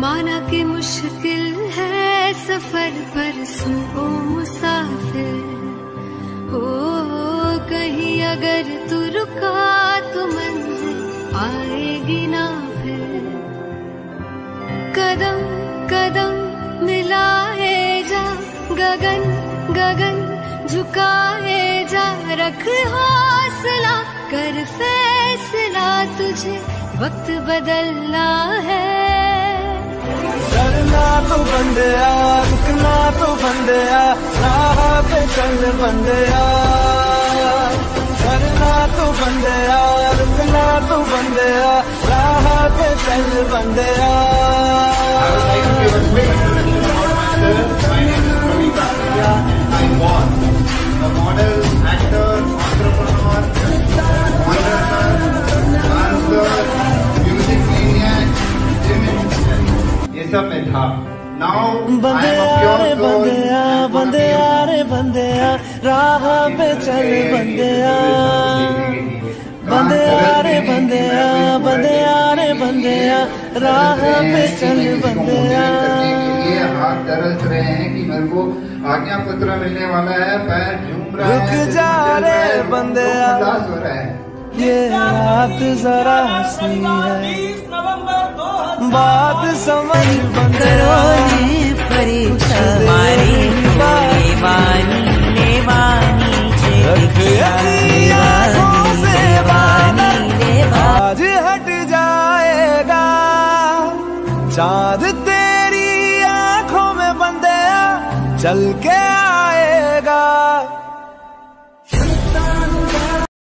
माना कि मुश्किल है सफ़र पर सुनो मुसाफिर। हो, कहीं अगर तू रुका तो मंजिल आएगी ना फिर। कदम कदम मिलाए जा, गगन गगन झुकाए जा, रख हौसला, कर फैसला तुझे, वक्त बदलना है। डरना तो बंदया रुकना तो बंदया राह पे चल बंदया डरना तो बंदया रुकना तो बंदया राह पे चल बंदया सब में था। Now I am बंदया a pure रे soul. बंदया and wanna be बंदया a- रे बंदया राह पे चल बंदया बंदया रे बंदया बंदया रे बंदया राह पे चल बंदया ये हाथ तरस रहे हैं कि मेरे को आज्ञा पत्र मिलने वाला है। पैर झूम रहा है रुक जा रे रहा है, ये रात जरा हसी है। बात समझ बंदरोली परी हमारी हट जाएगा। तेरी आँखों में बंदे चल के